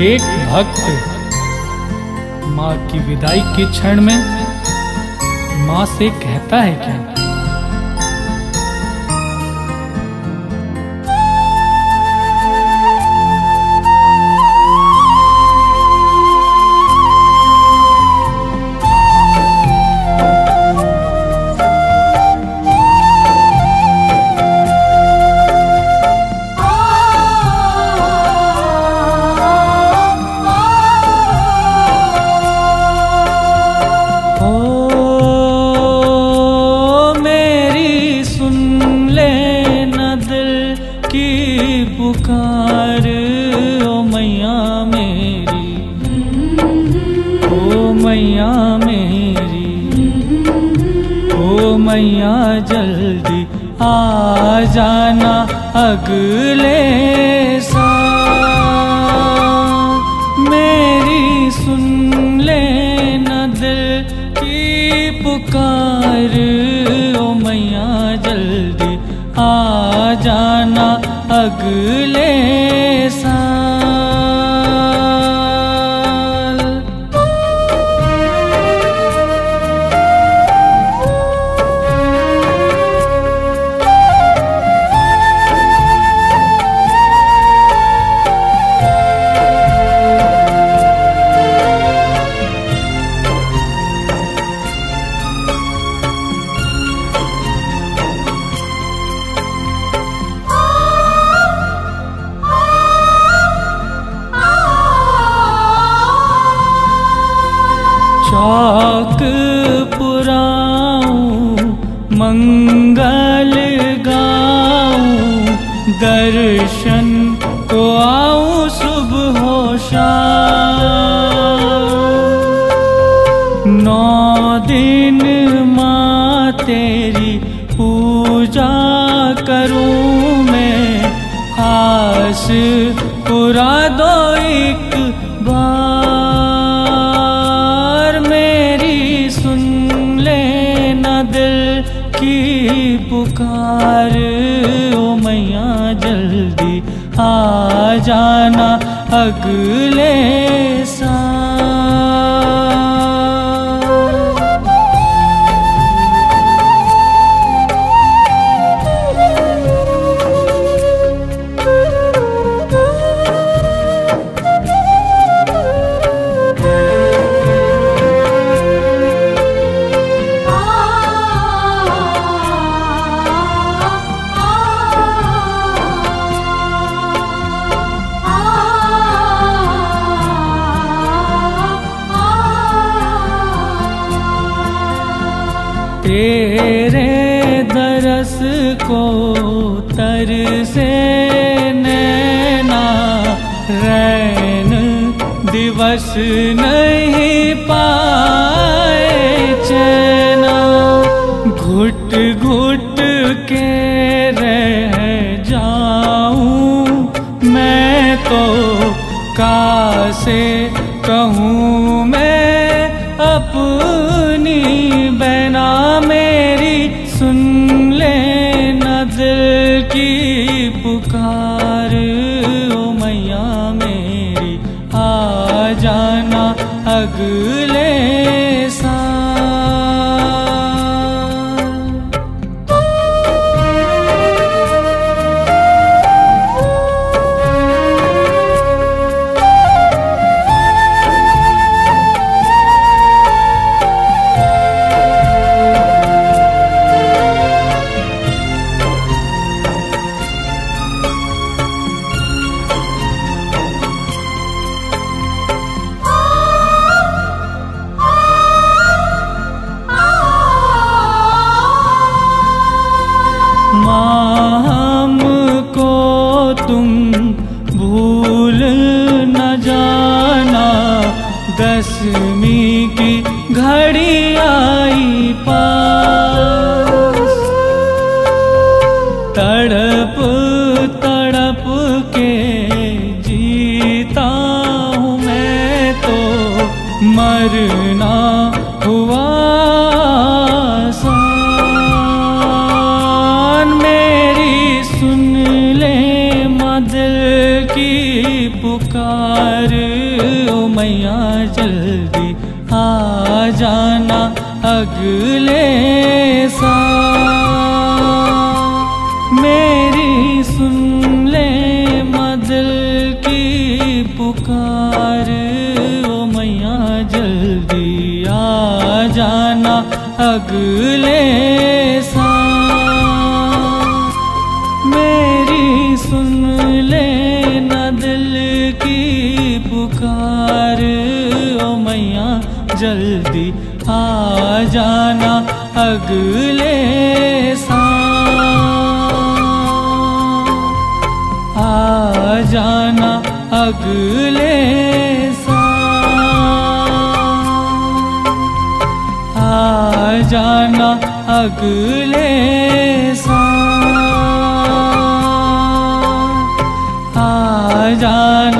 एक भक्त माँ की विदाई के क्षण में माँ से कहता है क्या? मैया मेरी। ओ मैया, जल्दी आ जाना अगले मेरी सुन ले न दिल की पुकार। ओ मैया, जल्दी आ जाना अगले चौक पुराऊं मंगल गाऊं दर्शन को शाम। नौ दिन माँ तेरी की पुकार ओ मैया जल्दी आ जाना अगले साल। तेरे दरस को तर से नैना रैन दिवस नहीं पाए चैना। घुट घुट के रह जाऊँ, मैं तो कासे कहूँ मैं की पुकार ओ मैया मेरी आ जाना अगले तुम भूल न जाना। दसवीं की घड़ी आई पास। तड़प तड़प के जीता हूँ मैं तो मरना जल्दी आ जाना अगले साल। मेरी सुन ले मदल की पुकार। ओ मैया, जल्दी आ जाना अगले साल। मेरी सुन ले न दिल की पुकार। मैया जल्दी आ जाना अगले साल आ जाना अगले साल आ जाना अगले साल आ जाना